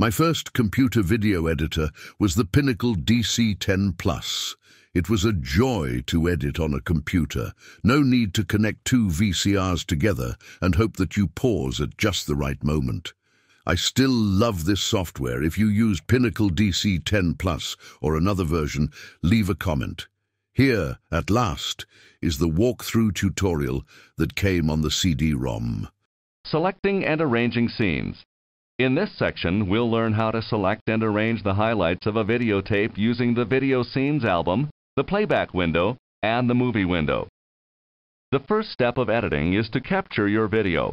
My first computer video editor was the Pinnacle DC-10 Plus. It was a joy to edit on a computer. No need to connect two VCRs together and hope that you pause at just the right moment. I still love this software. If you use Pinnacle DC-10 Plus or another version, leave a comment. Here, at last, is the walkthrough tutorial that came on the CD-ROM. Selecting and arranging scenes. In this section, we'll learn how to select and arrange the highlights of a videotape using the Video Scenes album, the playback window, and the movie window. The first step of editing is to capture your video.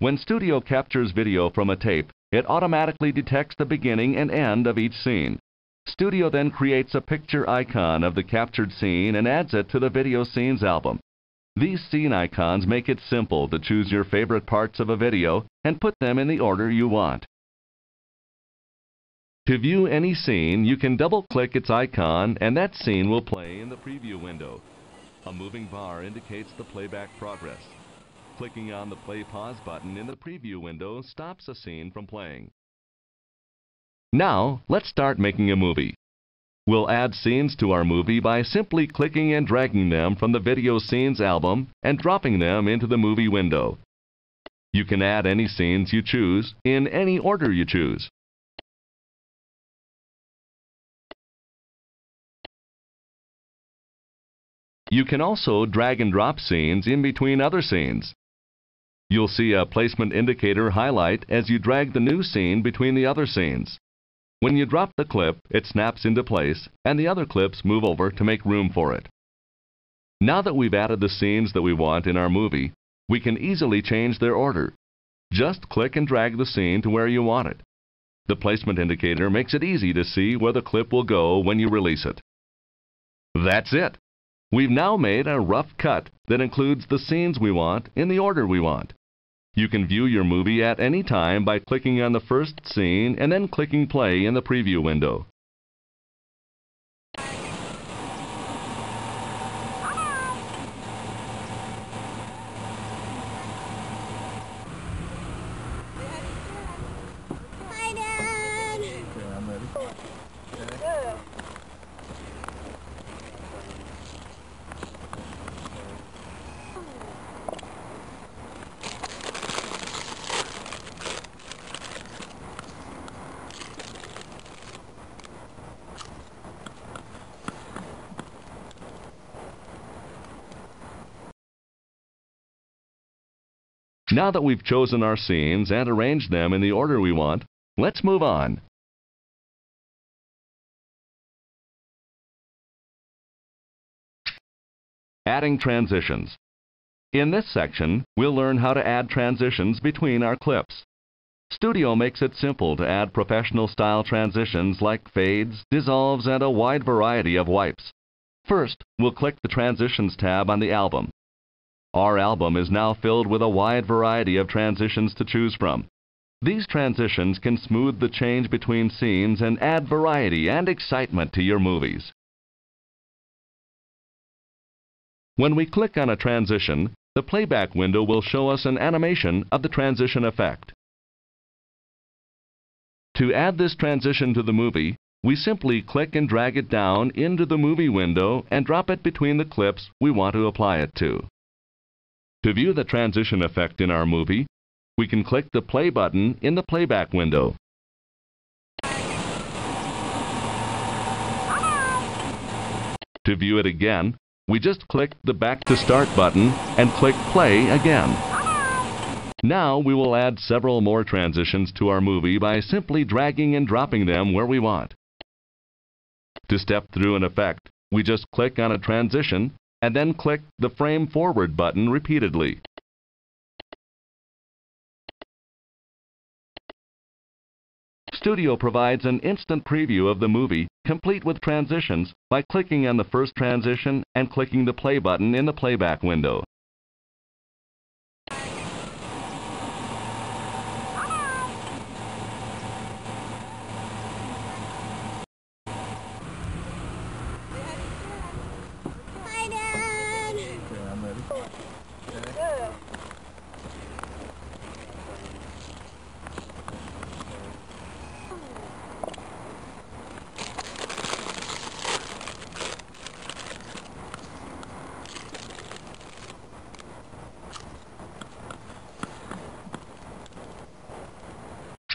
When Studio captures video from a tape, it automatically detects the beginning and end of each scene. Studio then creates a picture icon of the captured scene and adds it to the Video Scenes album. These scene icons make it simple to choose your favorite parts of a video and put them in the order you want. To view any scene, you can double-click its icon and that scene will play in the preview window. A moving bar indicates the playback progress. Clicking on the Play Pause button in the preview window stops a scene from playing. Now, let's start making a movie. We'll add scenes to our movie by simply clicking and dragging them from the Video Scenes album and dropping them into the movie window. You can add any scenes you choose in any order you choose. You can also drag and drop scenes in between other scenes. You'll see a placement indicator highlight as you drag the new scene between the other scenes. When you drop the clip, it snaps into place and the other clips move over to make room for it. Now that we've added the scenes that we want in our movie, we can easily change their order. Just click and drag the scene to where you want it. The placement indicator makes it easy to see where the clip will go when you release it. That's it! We've now made a rough cut that includes the scenes we want in the order we want. You can view your movie at any time by clicking on the first scene and then clicking play in the preview window. Now that we've chosen our scenes and arranged them in the order we want, let's move on. Adding transitions. In this section, we'll learn how to add transitions between our clips. Studio makes it simple to add professional style transitions like fades, dissolves, and a wide variety of wipes. First, we'll click the Transitions tab on the album. Our album is now filled with a wide variety of transitions to choose from. These transitions can smooth the change between scenes and add variety and excitement to your movies. When we click on a transition, the playback window will show us an animation of the transition effect. To add this transition to the movie, we simply click and drag it down into the movie window and drop it between the clips we want to apply it to. To view the transition effect in our movie, we can click the play button in the playback window. To view it again, we just click the Back to Start button and click Play again. Now we will add several more transitions to our movie by simply dragging and dropping them where we want. To step through an effect, we just click on a transition and then click the Frame Forward button repeatedly. Studio provides an instant preview of the movie, complete with transitions, by clicking on the first transition and clicking the play button in the playback window.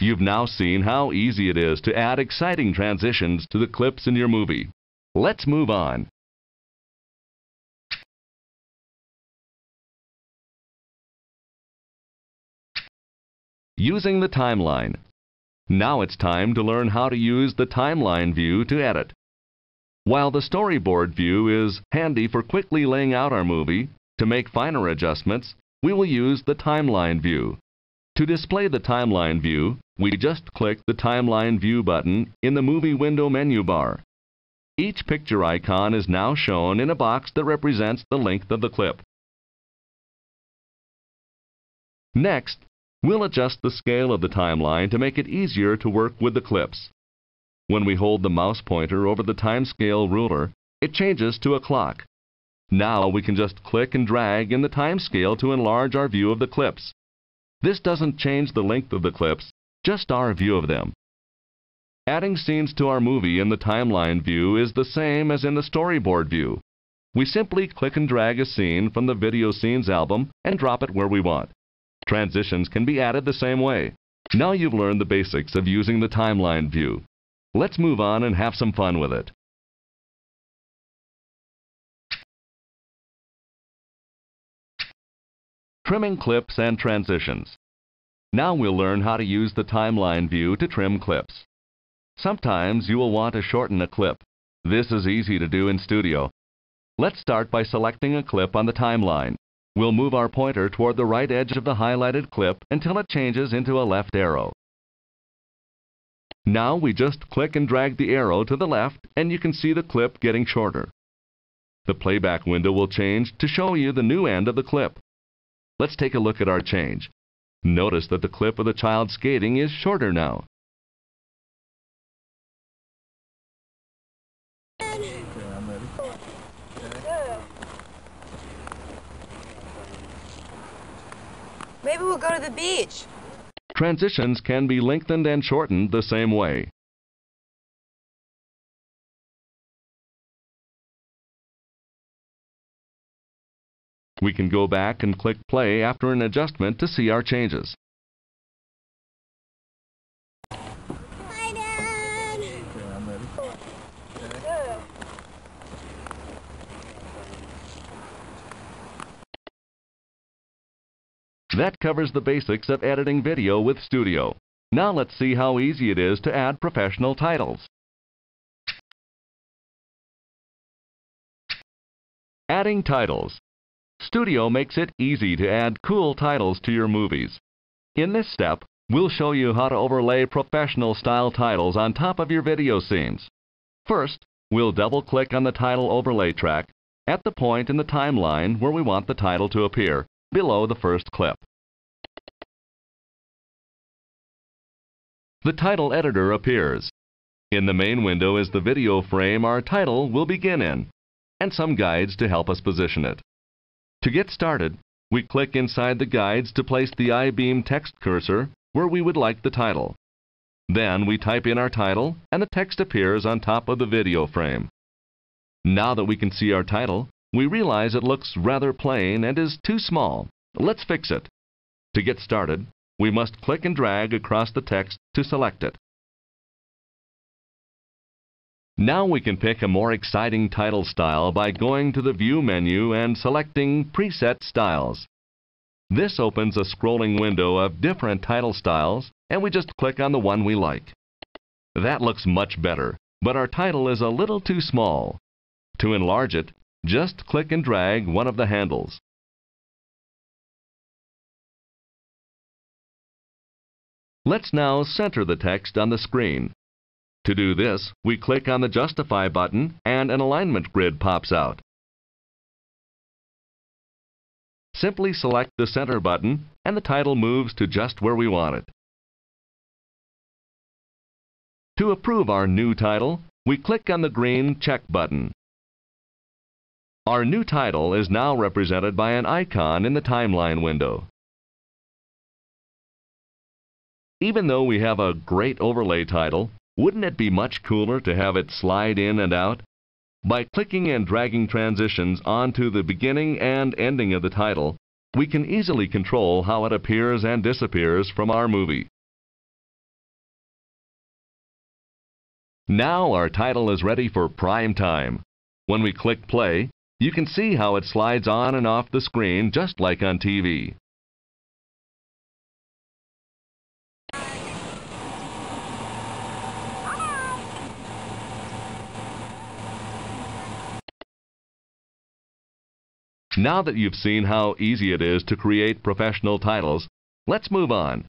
You've now seen how easy it is to add exciting transitions to the clips in your movie. Let's move on. Using the timeline. Now it's time to learn how to use the timeline view to edit. While the storyboard view is handy for quickly laying out our movie, to make finer adjustments, we will use the timeline view. To display the timeline view, we just click the Timeline View button in the Movie Window menu bar. Each picture icon is now shown in a box that represents the length of the clip. Next, we'll adjust the scale of the timeline to make it easier to work with the clips. When we hold the mouse pointer over the timescale ruler, it changes to a clock. Now we can just click and drag in the timescale to enlarge our view of the clips. This doesn't change the length of the clips, just our view of them. Adding scenes to our movie in the timeline view is the same as in the storyboard view. We simply click and drag a scene from the Video Scenes album and drop it where we want. Transitions can be added the same way. Now you've learned the basics of using the timeline view. Let's move on and have some fun with it. Trimming clips and transitions. Now we'll learn how to use the timeline view to trim clips. Sometimes you will want to shorten a clip. This is easy to do in Studio. Let's start by selecting a clip on the timeline. We'll move our pointer toward the right edge of the highlighted clip until it changes into a left arrow. Now we just click and drag the arrow to the left and you can see the clip getting shorter. The playback window will change to show you the new end of the clip. Let's take a look at our change. Notice that the clip of the child skating is shorter now. Maybe we'll go to the beach. Transitions can be lengthened and shortened the same way. We can go back and click play after an adjustment to see our changes. Hi, Dad. Yeah. That covers the basics of editing video with Studio. Now let's see how easy it is to add professional titles. Adding titles. Studio makes it easy to add cool titles to your movies. In this step, we'll show you how to overlay professional style titles on top of your video scenes. First, we'll double click on the title overlay track at the point in the timeline where we want the title to appear, below the first clip. The title editor appears. In the main window is the video frame our title will begin in, and some guides to help us position it. To get started, we click inside the guides to place the I-beam text cursor where we would like the title. Then we type in our title and the text appears on top of the video frame. Now that we can see our title, we realize it looks rather plain and is too small. Let's fix it. To get started, we must click and drag across the text to select it. Now we can pick a more exciting title style by going to the View menu and selecting Preset Styles. This opens a scrolling window of different title styles, and we just click on the one we like. That looks much better, but our title is a little too small. To enlarge it, just click and drag one of the handles. Let's now center the text on the screen. To do this, we click on the Justify button and an alignment grid pops out. Simply select the center button and the title moves to just where we want it. To approve our new title, we click on the green check button. Our new title is now represented by an icon in the timeline window. Even though we have a great overlay title, wouldn't it be much cooler to have it slide in and out? By clicking and dragging transitions onto the beginning and ending of the title, we can easily control how it appears and disappears from our movie. Now our title is ready for prime time. When we click play, you can see how it slides on and off the screen just like on TV. Now that you've seen how easy it is to create professional titles, let's move on.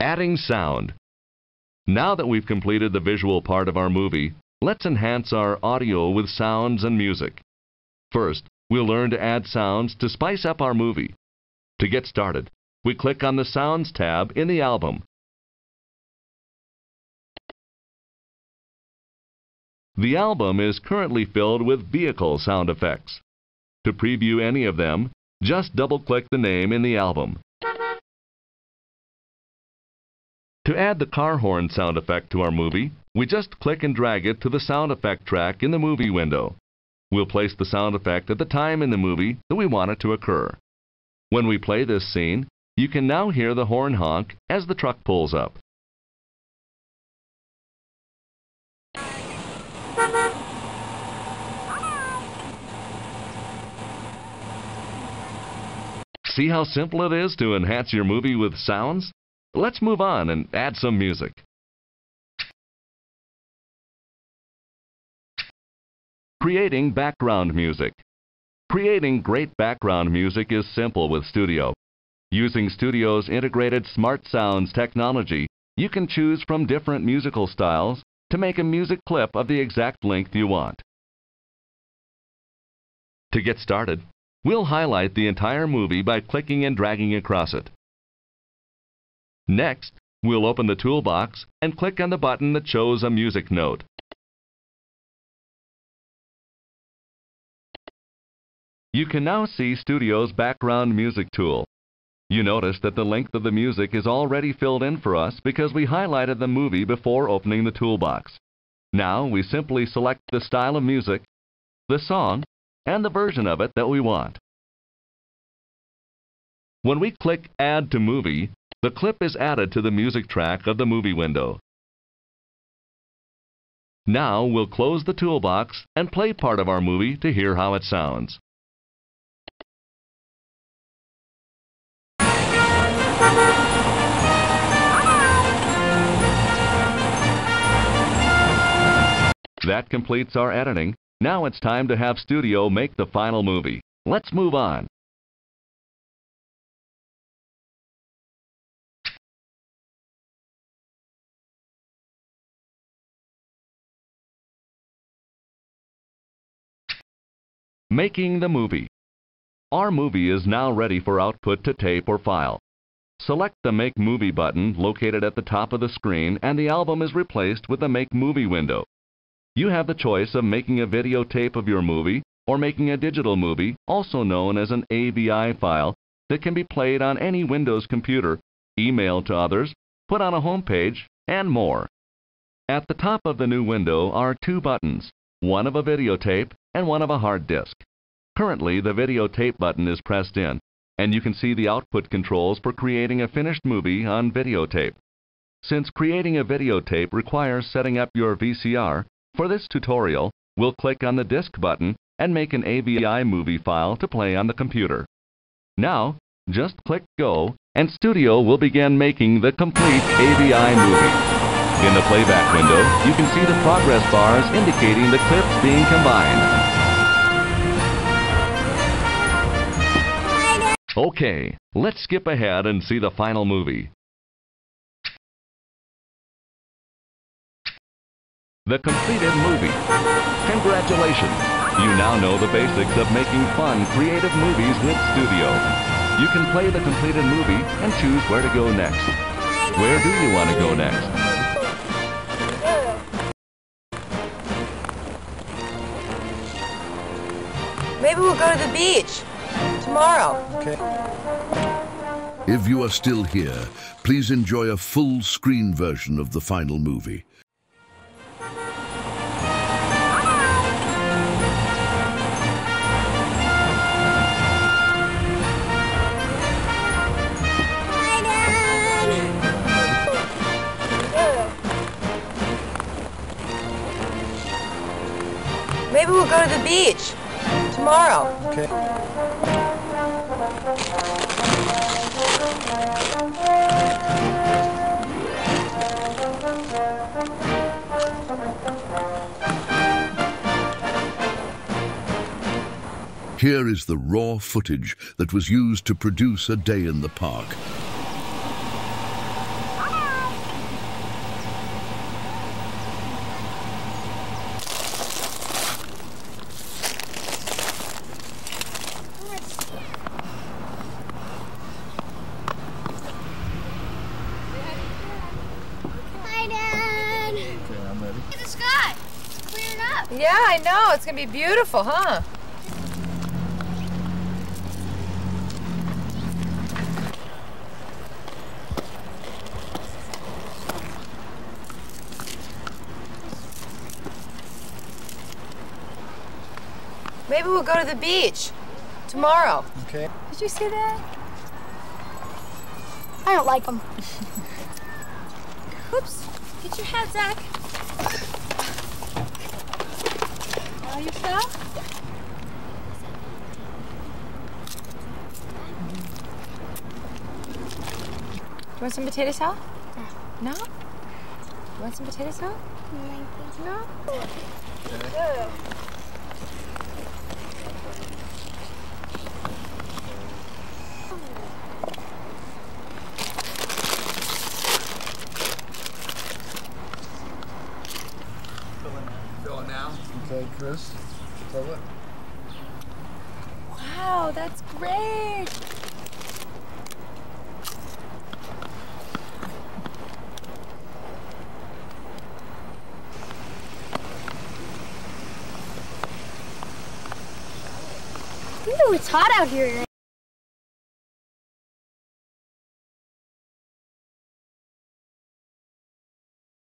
Adding sound. Now that we've completed the visual part of our movie, let's enhance our audio with sounds and music. First, we'll learn to add sounds to spice up our movie. To get started, we click on the Sounds tab in the album. The album is currently filled with vehicle sound effects. To preview any of them, just double-click the name in the album. To add the car horn sound effect to our movie, we just click and drag it to the sound effect track in the movie window. We'll place the sound effect at the time in the movie that we want it to occur. When we play this scene, you can now hear the horn honk as the truck pulls up. See how simple it is to enhance your movie with sounds? Let's move on and add some music. Creating background music. Creating great background music is simple with Studio. Using Studio's integrated Smart Sounds technology, you can choose from different musical styles to make a music clip of the exact length you want. To get started, we'll highlight the entire movie by clicking and dragging across it. Next, we'll open the toolbox and click on the button that shows a music note. You can now see Studio's background music tool. You notice that the length of the music is already filled in for us because we highlighted the movie before opening the toolbox. Now we simply select the style of music, the song, and the version of it that we want. When we click Add to Movie, the clip is added to the music track of the movie window. Now we'll close the toolbox and play part of our movie to hear how it sounds. That completes our editing. Now it's time to have Studio make the final movie. Let's move on. Making the movie. Our movie is now ready for output to tape or file. Select the Make Movie button located at the top of the screen and the album is replaced with the Make Movie window. You have the choice of making a videotape of your movie or making a digital movie, also known as an AVI file, that can be played on any Windows computer, emailed to others, put on a home page, and more. At the top of the new window are two buttons, one of a videotape and one of a hard disk. Currently, the videotape button is pressed in, and you can see the output controls for creating a finished movie on videotape. Since creating a videotape requires setting up your VCR, for this tutorial, we'll click on the disk button and make an AVI movie file to play on the computer. Now, just click Go, and Studio will begin making the complete AVI movie. In the playback window, you can see the progress bars indicating the clips being combined. Okay, let's skip ahead and see the final movie. The completed movie. Congratulations! You now know the basics of making fun, creative movies with Studio. You can play the completed movie and choose where to go next. Where do you want to go next? Maybe we'll go to the beach tomorrow. Okay. If you are still here, please enjoy a full screen version of the final movie. Maybe we'll go to the beach tomorrow. Okay. Here is the raw footage that was used to produce A Day in the Park. Hi, Dad. Okay, I'm ready. Look at the sky. It's clearing up. Yeah, I know. It's gonna be beautiful, huh? Maybe we'll go to the beach tomorrow. Okay. Did you see that? I don't like them. Oops. Get your hat, Zach. All yourself? Do you want some potato salad? No? You want some potato salad? No? Fill it now. Chris. Fill it. Wow, that's great. Ooh, it's hot out here.